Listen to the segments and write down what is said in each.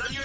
on your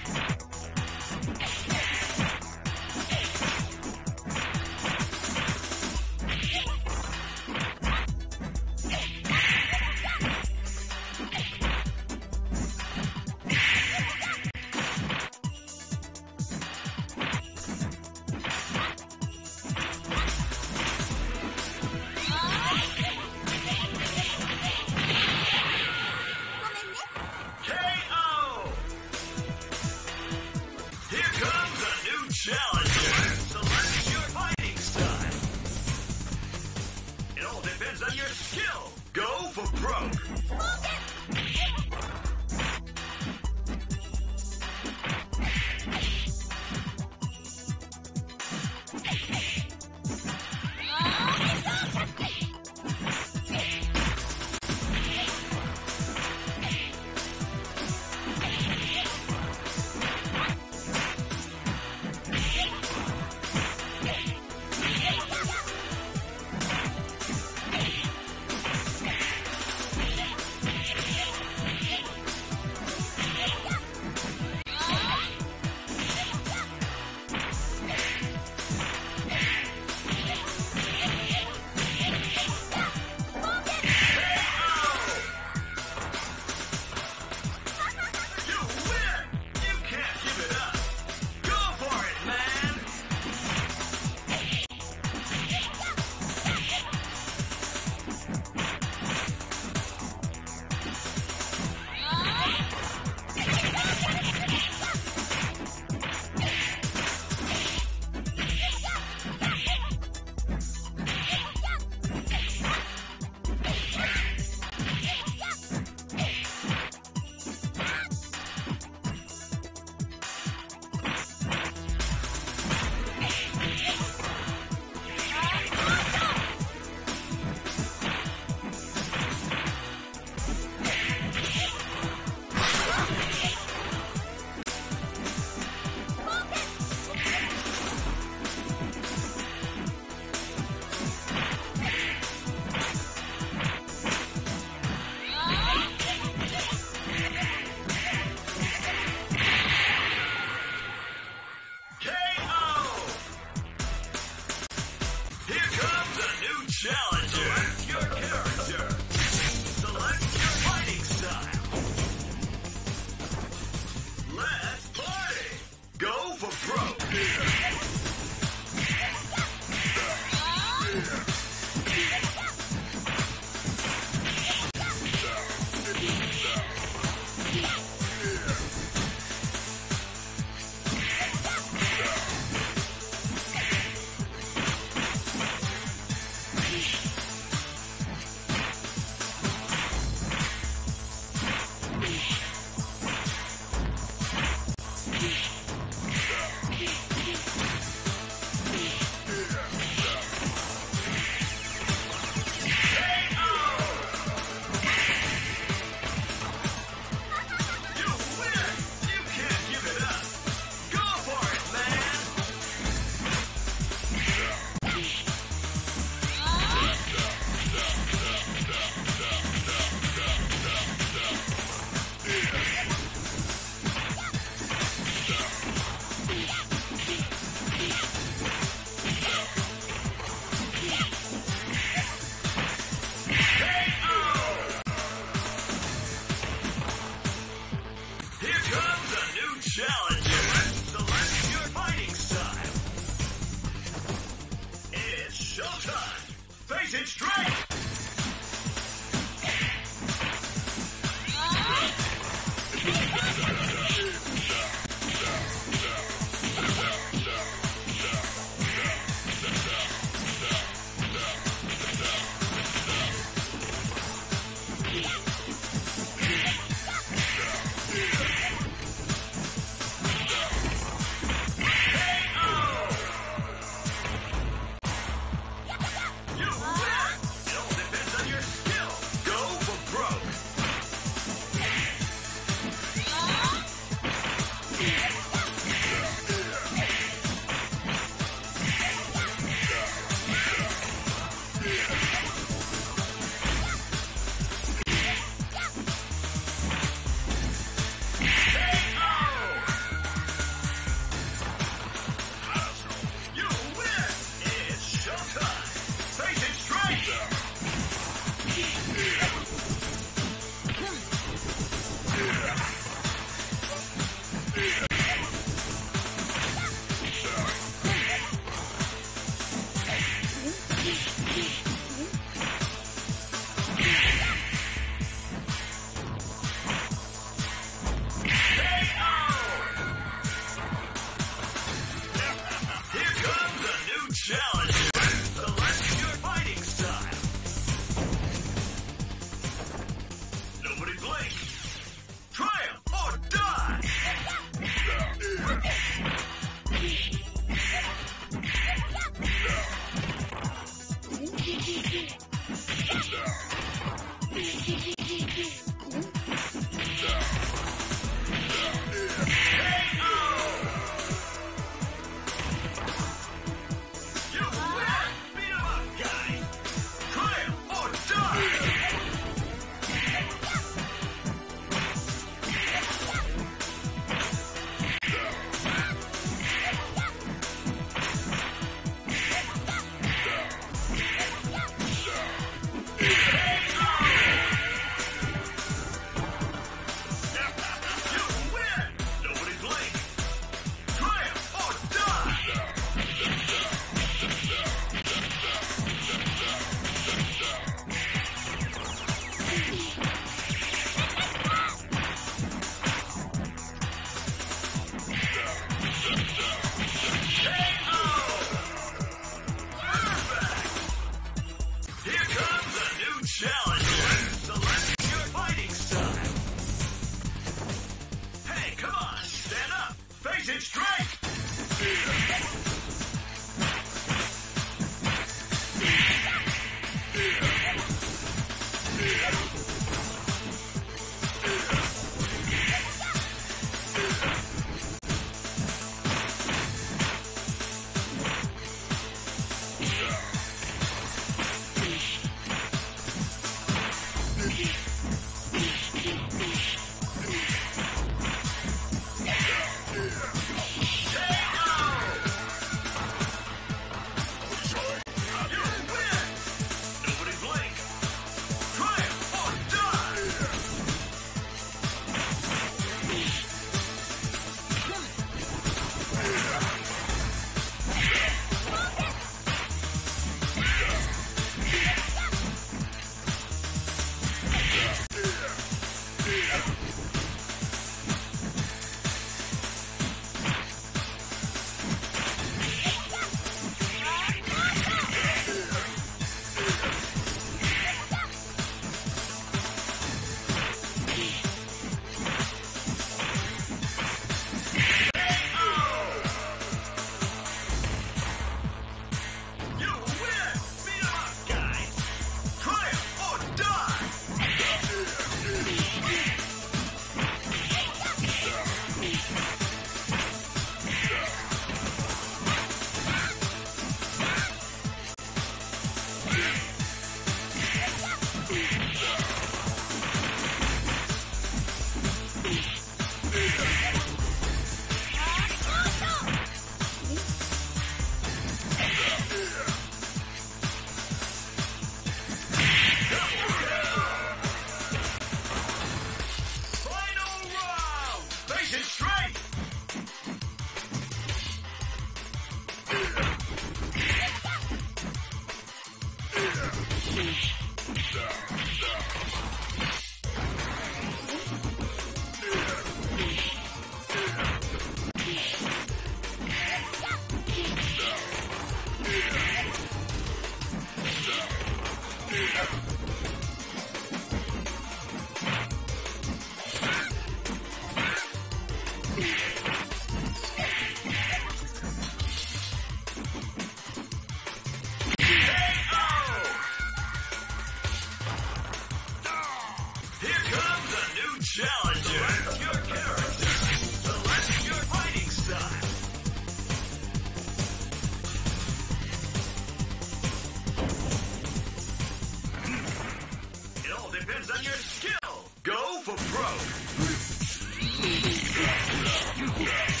Yeah.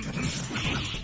fight.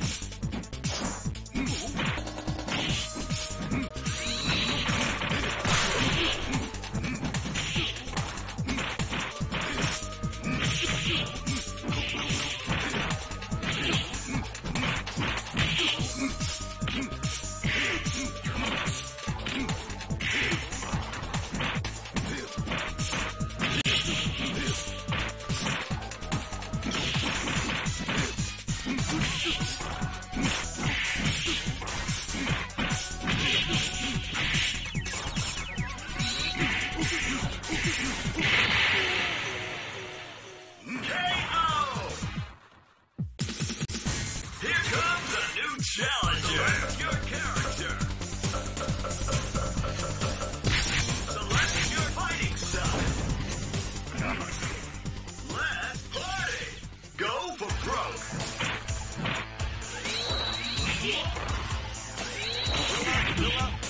Hello?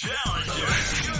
Challenger.